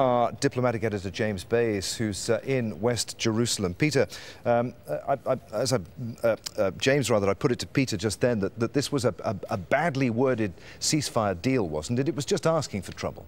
Our diplomatic editor James Bays, who's uh, in West Jerusalem. Peter, um, I, I, as I, uh, uh, James, rather, I put it to Peter just then that, that this was a, a, a badly worded ceasefire deal, wasn't it? It was just asking for trouble.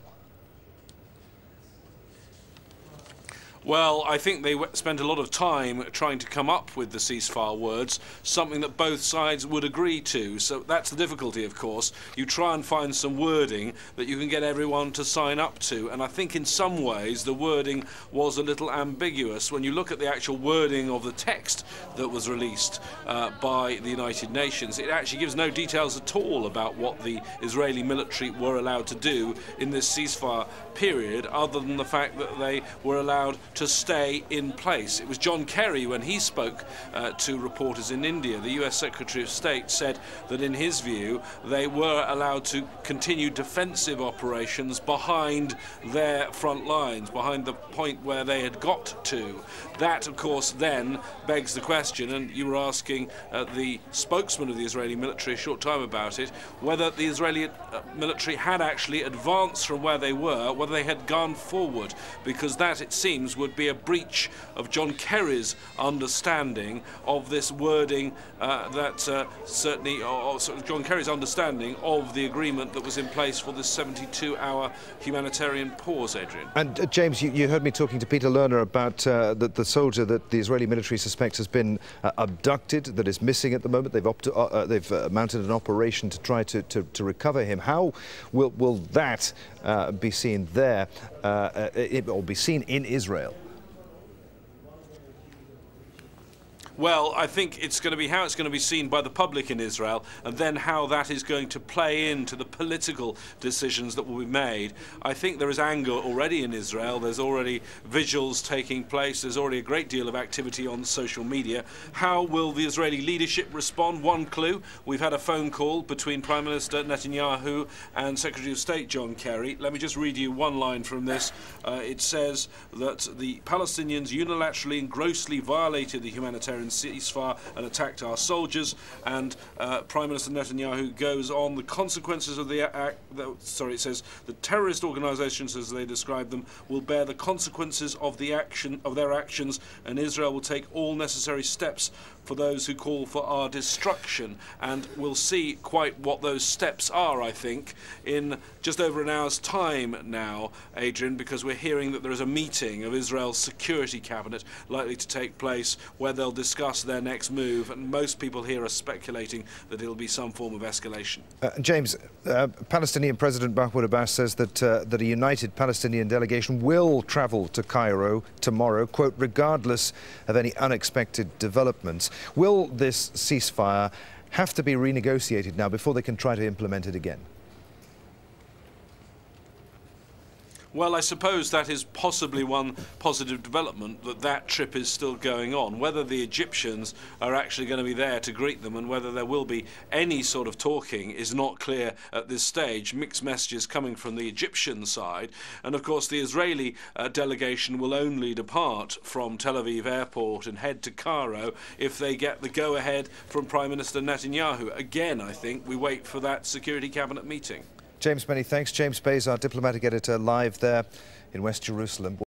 Well, I think they spent a lot of time trying to come up with the ceasefire words, something that both sides would agree to. So that's the difficulty, of course. You try and find some wording that you can get everyone to sign up to. And I think in some ways the wording was a little ambiguous. When you look at the actual wording of the text that was released uh, by the United Nations, it actually gives no details at all about what the Israeli military were allowed to do in this ceasefire period, other than the fact that they were allowed to stay in place. It was John Kerry, when he spoke uh, to reporters in India, the US Secretary of State said that in his view they were allowed to continue defensive operations behind their front lines, behind the point where they had got to. That, of course, then begs the question, and you were asking uh, the spokesman of the Israeli military a short time about it, whether the Israeli uh, military had actually advanced from where they were, whether they had gone forward, because that, it seems, would would be a breach of John Kerry's understanding of this wording uh, that uh, certainly, or, sort of John Kerry's understanding of the agreement that was in place for this 72-hour humanitarian pause, Adrian. And uh, James, you, you, heard me talking to Peter Lerner about uh, the, the, soldier that the Israeli military suspects has been uh, abducted, that is missing at the moment. They've, uh, they've mounted an operation to try to, to, to, recover him. How will, will that be seen there, it, or be seen in Israel? Well, I think it's going to be how it's going to be seen by the public in Israel, and then how that is going to play into the political decisions that will be made. I think there is anger already in Israel. There's already vigils taking place. There's already a great deal of activity on social media. How will the Israeli leadership respond? One clue: we've had a phone call between Prime Minister Netanyahu and Secretary of State John Kerry. Let me just read you one line from this. Uh, it says that the Palestinians unilaterally and grossly violated the humanitarian ceasefire and attacked our soldiers. And uh, Prime Minister Netanyahu goes on the consequences of the act. Sorry, it says the terrorist organisations, as they describe them, will bear the consequences of the action of their actions, and Israel will take all necessary steps for those who call for our destruction. And we'll see quite what those steps are, I think, in just over an hour's time now, Adrian, because we're hearing that there is a meeting of Israel's Security Cabinet likely to take place where they'll discuss their next move. And most people here are speculating that it'll be some form of escalation. Uh, James, uh, Palestinian President Mahmoud Abbas says that, uh, that a united Palestinian delegation will travel to Cairo tomorrow, quote, regardless of any unexpected developments. Will this ceasefire have to be renegotiated now before they can try to implement it again? Well, I suppose that is possibly one positive development that that trip is still going on. Whether the Egyptians are actually going to be there to greet them and whether there will be any sort of talking is not clear at this stage. Mixed messages coming from the Egyptian side. And of course, the Israeli uh, delegation will only depart from Tel Aviv airport and head to Cairo if they get the go ahead from Prime Minister Netanyahu. Again, I think we wait for that Security Cabinet meeting. James, many thanks. James our diplomatic editor, live there in West Jerusalem.